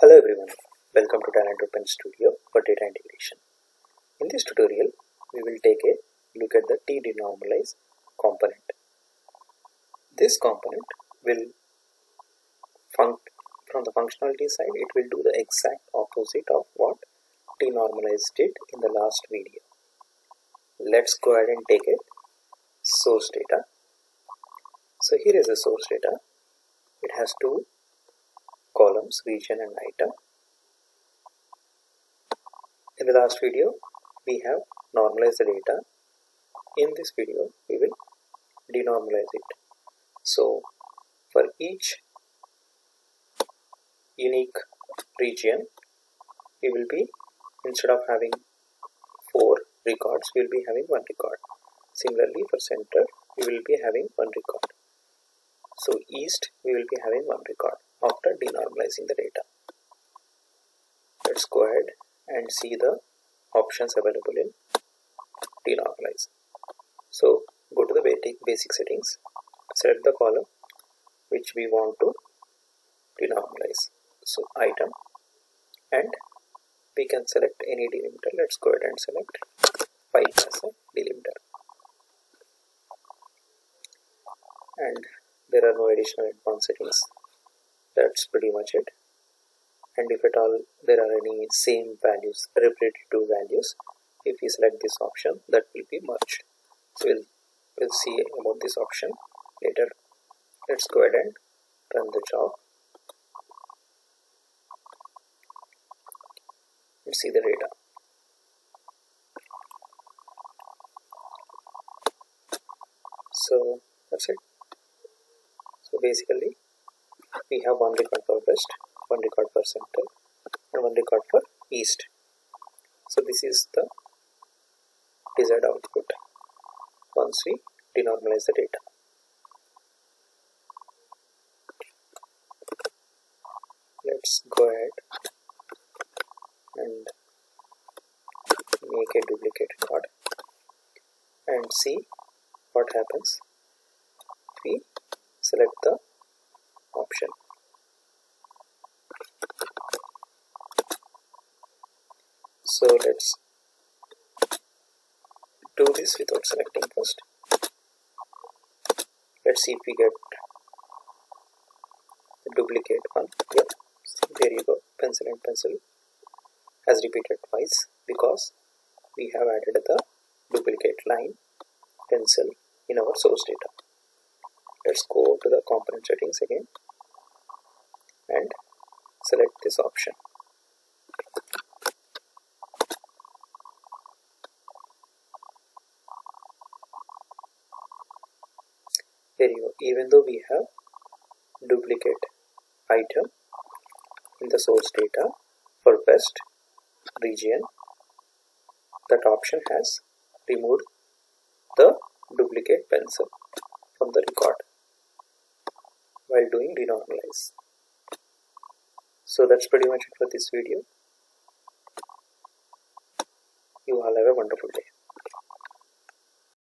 Hello everyone, welcome to Talend Open Studio for data integration. In this tutorial, we will take a look at the t-denormalize component. This component will from the functionality side, it will do the exact opposite of what t-normalize did in the last video. Let's go ahead and take a source data. So here is the source data. It has two columns region and item. In the last video we have normalized the data. In this video we will denormalize it. So for each unique region we will be instead of having four records we will be having one record. Similarly for center we will be having one record. So east we will be having one record after denormalizing the data. Let's go ahead and see the options available in denormalize. So go to the basic, settings, select the column which we want to denormalize. So item and we can select any delimiter. Let's go ahead and select 5 as a delimiter. And there are no additional advanced settings that's pretty much it. And if at all there are any same values repeated repetitive values if we select this option that will be merged. So we'll, we'll see about this option later. Let's go ahead and run the job. And see the data. So that's it. So basically we have one record for west, one record for center, and one record for east. So this is the desired output once we denormalize the data. Let's go ahead and make a duplicate record and see what happens we select the option. So let's do this without selecting first. Let's see if we get a duplicate one. Yep, so there you go. Pencil and pencil has repeated twice because we have added the duplicate line pencil in our source data let's go to the component settings again and select this option there you go even though we have duplicate item in the source data for west region that option has removed the duplicate pencil from the record while doing denormalize. So that's pretty much it for this video. You all have a wonderful day.